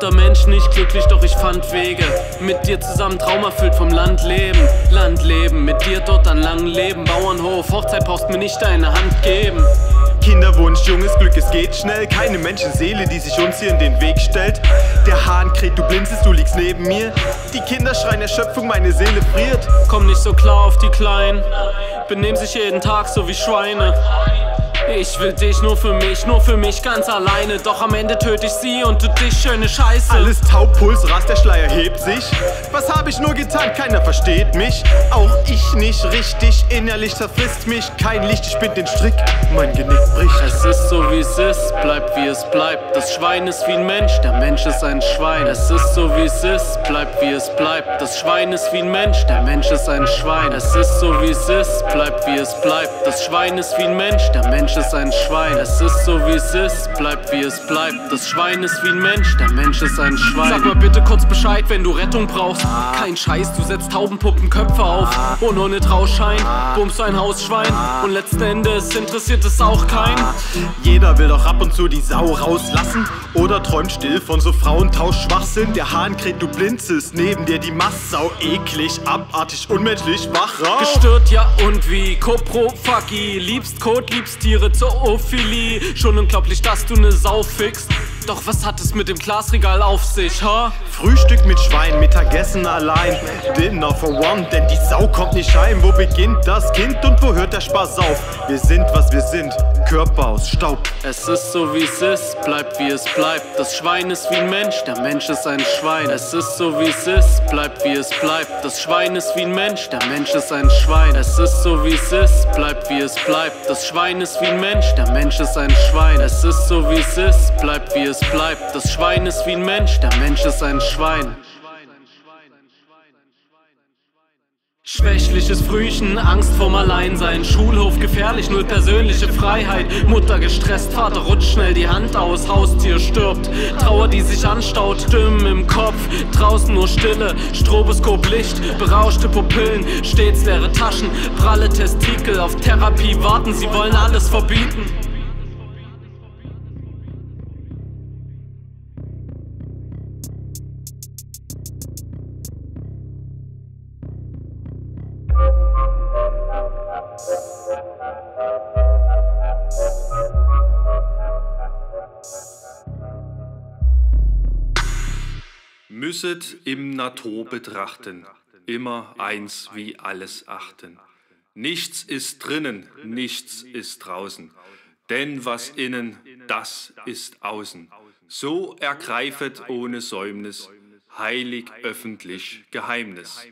unter Menschen nicht glücklich, doch ich fand Wege. Mit dir zusammen traumerfüllt vom Land leben. Land leben, mit dir dort an langen Leben. Bauernhof, Hochzeit brauchst mir nicht deine Hand geben. Kinderwunsch, junges Glück, es geht schnell. Keine Menschenseele, die sich uns hier in den Weg stellt. Der Hahn kräht, du blinzelst, du liegst neben mir. Die Kinder schreien Erschöpfung, meine Seele friert. Komm nicht so klar auf die Kleinen, benehmen sich jeden Tag so wie Schweine. Ich will dich nur für mich, nur für mich ganz alleine. Doch am Ende töte ich sie und du dich, schöne Scheiße. Alles taub, Puls, rast, der Schleier hebt sich. Was hab ich nur getan? Keiner versteht mich. Auch ich nicht richtig, innerlich zerfrisst mich. Kein Licht, ich bin den Strick, mein Genick bricht. Es ist so wie es ist, bleibt wie es bleibt. Das Schwein ist wie ein Mensch, der Mensch ist ein Schwein. Es ist so wie es ist, bleibt wie es bleibt. Das Schwein ist wie ein Mensch, der Mensch ist ein Schwein. Es ist so wie es ist, bleibt wie es bleibt. Das Schwein ist wie ein Mensch, der Mensch ist ein Schwein. Es ist so wie es ist, bleibt wie es bleibt. Das Schwein ist wie ein Mensch, der Mensch ist ein Schwein. Sag mal bitte kurz Bescheid, wenn du Rettung brauchst. Kein Scheiß, du setzt Taubenpuppenköpfe auf. Und ohne Trauschein bummst du ein Hausschwein. Und letzten Endes interessiert es auch keinen. Jeder will doch ab und zu die Sau rauslassen. Oder träumt still von so Frauentausch-Schwachsinn. Der Hahn kräht, du blinzelst neben dir die Mastsau. Eklig, abartig, unmenschlich, wach raus. Gestört, ja und wie? Koprophagi, liebst Kot, liebst Tiere, Zoophilie. Schon unglaublich, dass du ne Sau fickst. Doch was hat es mit dem Glasregal auf sich, ha? Frühstück mit Schwein, Mittagessen allein. Dinner for one, denn die Sau kommt nicht heim. Wo beginnt das Kind und wo hört der Spaß auf? Wir sind, was wir sind, Körper aus Staub. Es ist so wie es ist, bleibt wie es bleibt. Das Schwein ist wie ein Mensch, der Mensch ist ein Schwein. Es ist so wie es ist, bleibt wie es bleibt. Das Schwein ist wie ein Mensch, der Mensch ist ein Schwein. Es ist so wie es ist, bleibt wie es bleibt. Das Schwein ist wie ein Mensch, der Mensch ist ein Schwein. Es ist so wie es ist, bleibt wie es bleibt. Das Schwein ist wie ein Mensch, der Mensch ist ein Schwein. Schwächliches Frühchen, Angst vorm Alleinsein, Schulhof gefährlich, null persönliche Freiheit. Mutter gestresst, Vater rutscht schnell die Hand aus, Haustier stirbt. Trauer, die sich anstaut, Stimmen im Kopf, draußen nur Stille, Stroboskop Licht, berauschte Pupillen, stets leere Taschen, pralle Testikel, auf Therapie warten, sie wollen alles verbieten. Müsset im Natur betrachten, immer eins wie alles achten. Nichts ist drinnen, nichts ist draußen, denn was innen, das ist außen. So ergreifet ohne Säumnis heilig öffentlich Geheimnis.